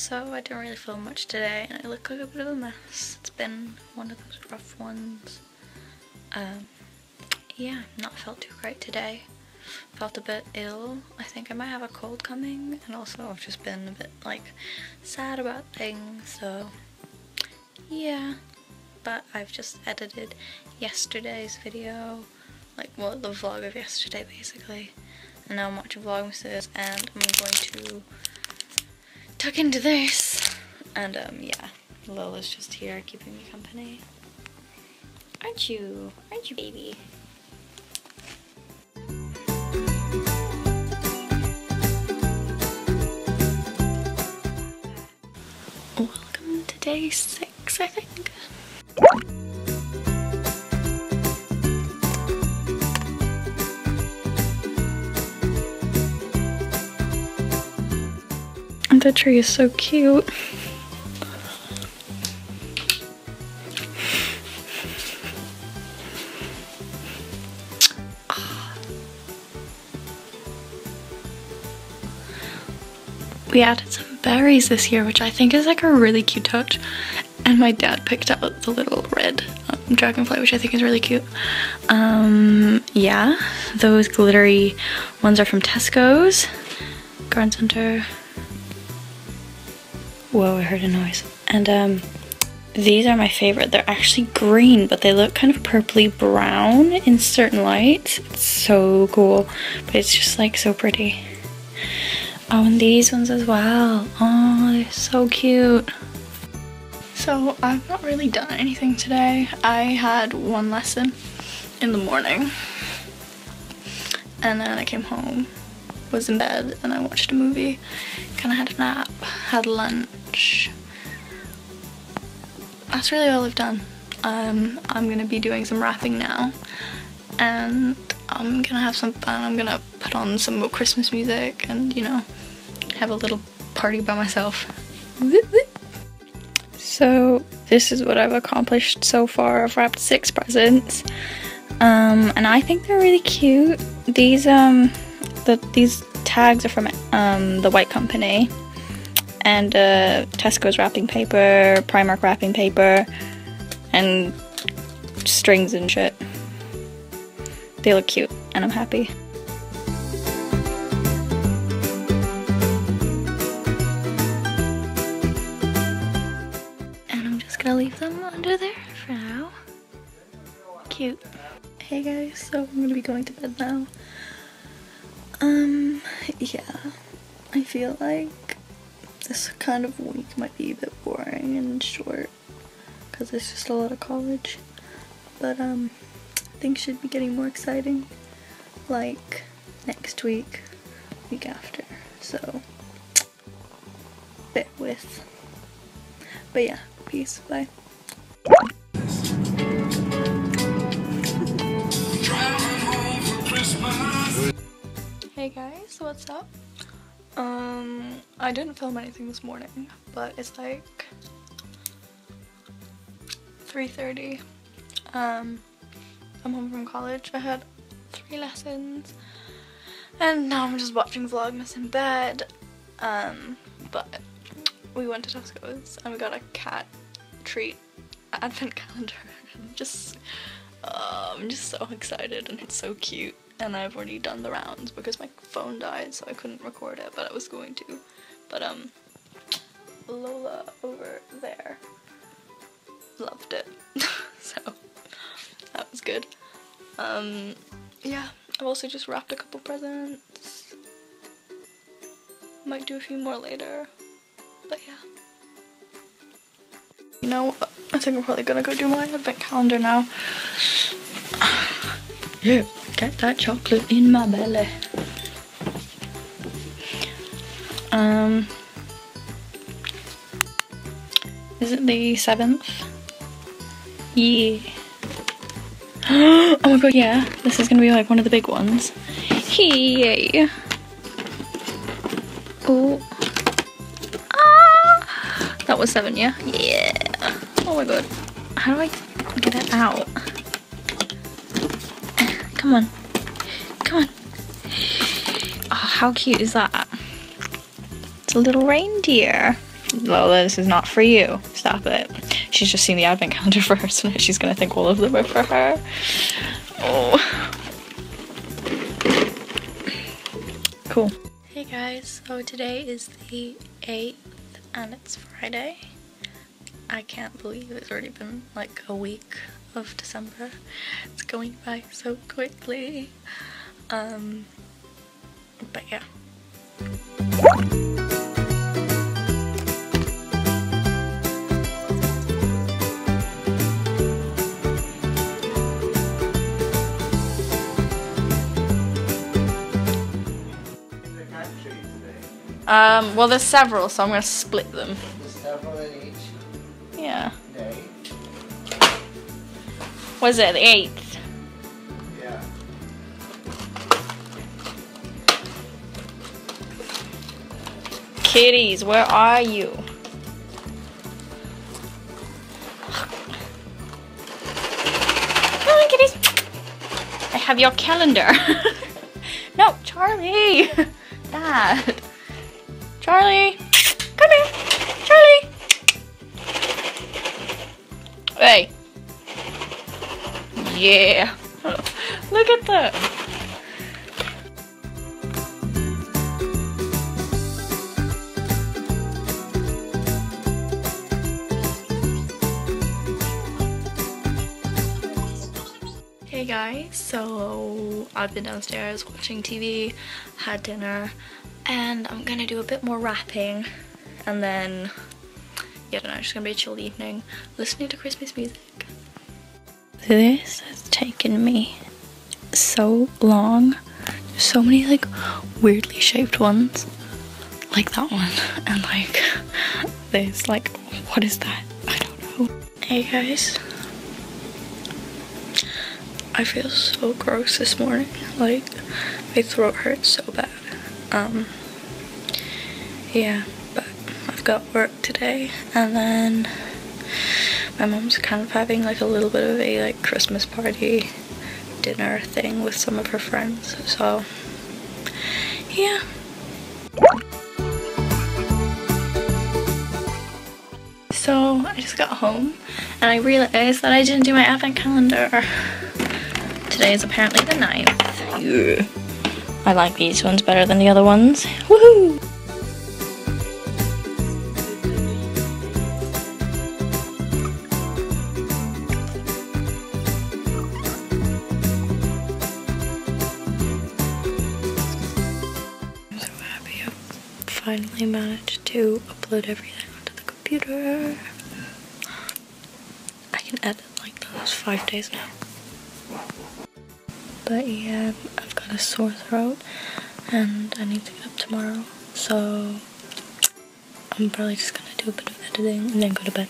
So I didn't really film much today and I look like a bit of a mess. It's been one of those rough ones. Um, yeah, not felt too great today. Felt a bit ill. I think I might have a cold coming and also I've just been a bit like sad about things so yeah. But I've just edited yesterday's video, like well the vlog of yesterday basically. And now I'm watching Vlogmases and I'm going to tuck into this. And um, yeah, Lola's just here keeping me company. Aren't you? Aren't you, baby? Welcome to day six, I think. The tree is so cute. We added some berries this year, which I think is like a really cute touch. And my dad picked out the little red um, dragonfly, which I think is really cute. Um, yeah, those glittery ones are from Tesco's. Garden Center. Whoa, I heard a noise. And um, these are my favorite. They're actually green, but they look kind of purpley brown in certain lights. It's so cool, but it's just like so pretty. Oh, and these ones as well. Oh, they're so cute. So I've not really done anything today. I had one lesson in the morning and then I came home, was in bed and I watched a movie, kind of had a nap, had lunch. That's really all I've done. Um, I'm gonna be doing some wrapping now and I'm gonna have some fun. I'm gonna put on some more Christmas music and you know have a little party by myself. So this is what I've accomplished so far. I've wrapped six presents, um, and I think they're really cute. These um, the these tags are from um, the White Company, and uh, Tesco's wrapping paper, Primark wrapping paper, and strings and shit. They look cute, and I'm happy. And I'm just gonna leave them under there for now. Cute. Hey guys, so I'm gonna be going to bed now. Um, yeah. I feel like this kind of week might be a bit boring and short because it's just a lot of college. But um, things should be getting more exciting like next week, week after. So, bit with. But yeah, peace, bye. Hey guys, what's up? Um, I didn't film anything this morning, but it's like 3.30. Um, I'm home from college. I had three lessons and now I'm just watching Vlogmas in bed. Um, but we went to Tesco's and we got a cat treat advent calendar. I'm just, uh, I'm just so excited and it's so cute. And I've already done the rounds because my phone died so I couldn't record it, but I was going to. But um, Lola over there loved it, so that was good. Um, yeah, I've also just wrapped a couple presents. Might do a few more later, but yeah. You know, I think I'm probably gonna go do my advent calendar now. Yeah, get that chocolate in my belly. Um, is it the 7th? Yeah. oh my god, yeah. This is gonna be like one of the big ones. Yay. Oh. Ah. That was 7, yeah? Yeah. Oh my god. How do I get it out? Come on. Come on. Oh, how cute is that? It's a little reindeer. Lola, this is not for you. Stop it. She's just seen the advent calendar first, so she's gonna think all of them are for her. Oh. Cool. Hey guys, so today is the 8th and it's Friday. I can't believe it's already been like a week of December. It's going by so quickly. Um, but yeah. Um, well, there's several, so I'm going to split them. There's several in each Yeah. Was it the 8th? Yeah. Kitties, where are you? Come on, kitties. I have your calendar. no, Charlie. Dad. Charlie. Come here. Charlie. Hey. Yeah. Look at that. Hey guys, so I've been downstairs watching TV, had dinner, and I'm gonna do a bit more wrapping, and then, yeah, I don't know, it's just gonna be a chill evening, listening to Christmas music. This has taken me so long. So many like weirdly shaped ones, like that one, and like this, like, what is that? I don't know. Hey guys. I feel so gross this morning. Like, my throat hurts so bad. Um, yeah, but I've got work today, and then my mom's kind of having like a little bit of a like Christmas party dinner thing with some of her friends. So, yeah. So I just got home and I realized that I didn't do my advent calendar. Today is apparently the 9th. Yeah. I like these ones better than the other ones. Woohoo! Finally managed to upload everything onto the computer. I can edit like those five days now. But yeah, I've got a sore throat and I need to get up tomorrow. So I'm probably just gonna do a bit of editing and then go to bed.